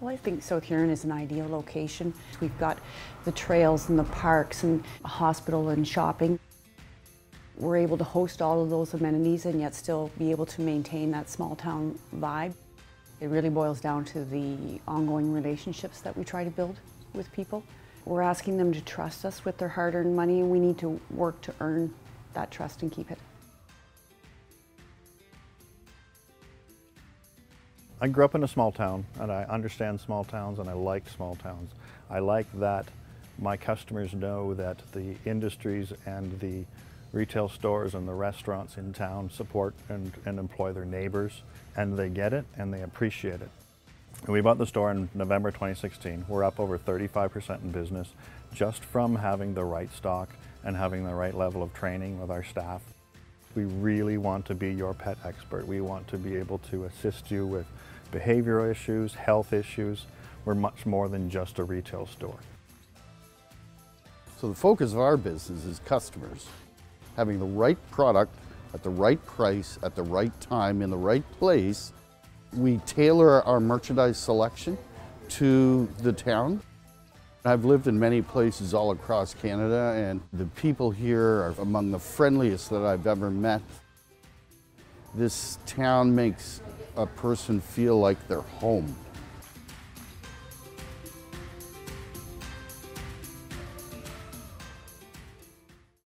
Well, I think South Huron is an ideal location. We've got the trails and the parks and a hospital and shopping. We're able to host all of those amenities and yet still be able to maintain that small town vibe. It really boils down to the ongoing relationships that we try to build with people. We're asking them to trust us with their hard-earned money and we need to work to earn that trust and keep it. I grew up in a small town and I understand small towns and I like small towns. I like that my customers know that the industries and the retail stores and the restaurants in town support and, and employ their neighbors and they get it and they appreciate it. We bought the store in November 2016. We're up over 35% in business just from having the right stock and having the right level of training with our staff. We really want to be your pet expert. We want to be able to assist you with behavioral issues, health issues. We're much more than just a retail store. So the focus of our business is customers. Having the right product at the right price, at the right time, in the right place. We tailor our merchandise selection to the town. I've lived in many places all across Canada and the people here are among the friendliest that I've ever met. This town makes a person feel like they're home.